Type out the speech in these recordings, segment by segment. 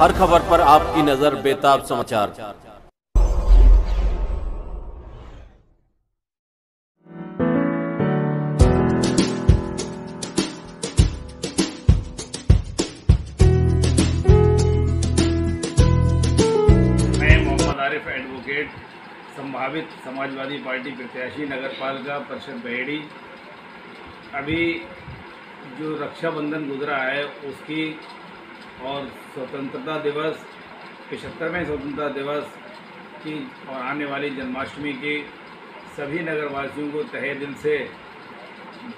हर खबर पर आपकी नज़र बेताब समाचार। आरिफ एडवोकेट, संभावित समाजवादी पार्टी प्रत्याशी नगर पालिका परिषद बहेड़ी। अभी जो रक्षाबंधन गुजरा है, उसकी और स्वतंत्रता दिवस, पिछहत्तरवें स्वतंत्रता दिवस की और आने वाली जन्माष्टमी की सभी नगरवासियों को तहे दिल से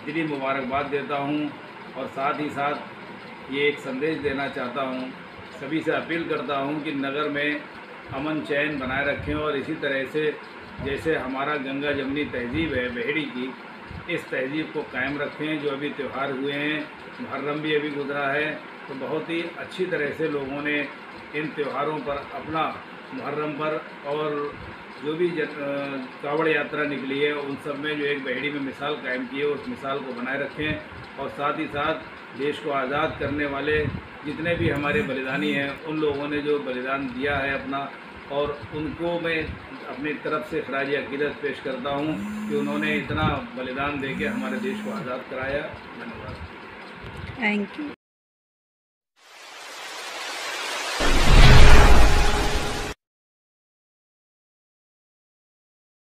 दिली मुबारकबाद देता हूँ और साथ ही साथ ये एक संदेश देना चाहता हूँ। सभी से अपील करता हूँ कि नगर में अमन चैन बनाए रखें और इसी तरह से जैसे हमारा गंगा जमनी तहजीब है, बेहड़ी की, इस तहजीब को कायम रखें। जो अभी त्यौहार हुए हैं, मुहर्रम भी अभी गुजरा है तो बहुत ही अच्छी तरह से लोगों ने इन त्योहारों पर अपना मुहर्रम पर और जो भी कावड़ यात्रा निकली है, उन सब में जो एक बहेड़ी में मिसाल कायम की है, उस मिसाल को बनाए रखें और साथ ही साथ देश को आज़ाद करने वाले जितने भी हमारे बलिदानी हैं, उन लोगों ने जो बलिदान दिया है अपना और उनको मैं अपनी तरफ़ से खराज अकीदत पेश करता हूँ कि उन्होंने इतना बलिदान दे के हमारे देश को आज़ाद कराया। धन्यवाद। Thank you